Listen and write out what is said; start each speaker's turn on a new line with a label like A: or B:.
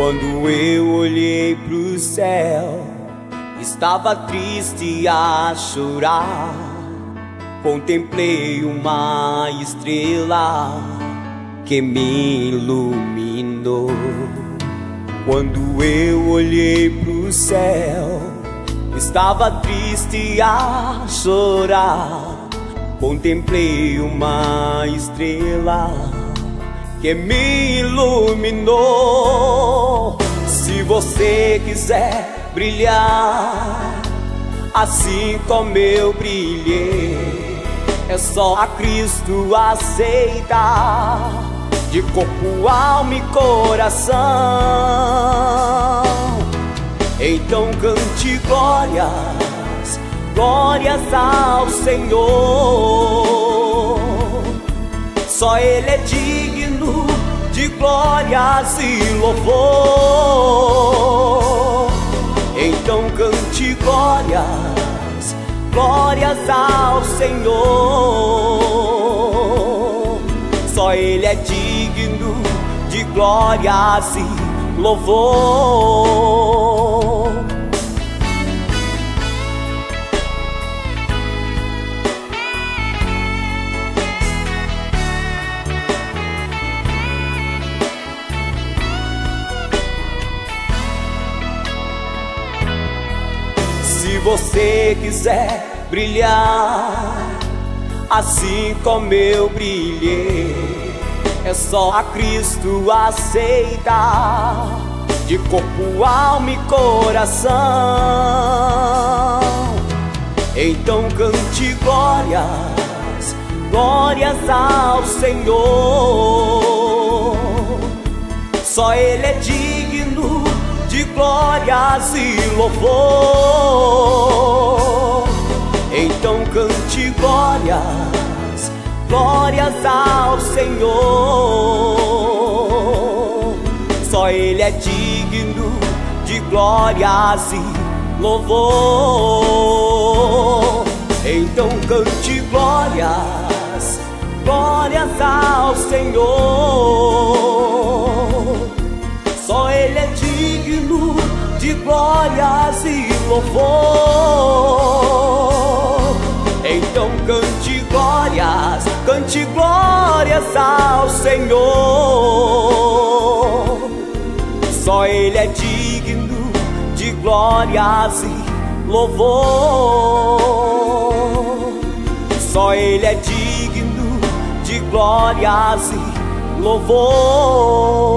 A: Quando eu olhei pro céu, estava triste a chorar. Contemplei uma estrela que me iluminou. Quando eu olhei pro céu, estava triste a chorar. Contemplei uma estrela que me iluminou. Você quiser brilhar, assim como eu brilhei, é só a Cristo aceitar, de corpo, alma e coração. Então cante glórias, glórias ao Senhor. Só Ele é digno de glórias e louvor. Então cante glórias, glórias ao Senhor. Só Ele é digno de glórias e louvor. Se você quiser brilhar, assim como eu brilhei, é só a Cristo aceitar, de corpo, alma e coração. Então cante glórias, glórias ao Senhor. Só Ele é digno glórias e louvor. Então cante glórias, glórias ao Senhor. Só Ele é digno de glórias e louvor. Então cante glórias, glórias ao Senhor. Louvor. Então cante glórias, cante glórias ao Senhor. Só Ele é digno de glórias e louvor. Só Ele é digno de glórias e louvor.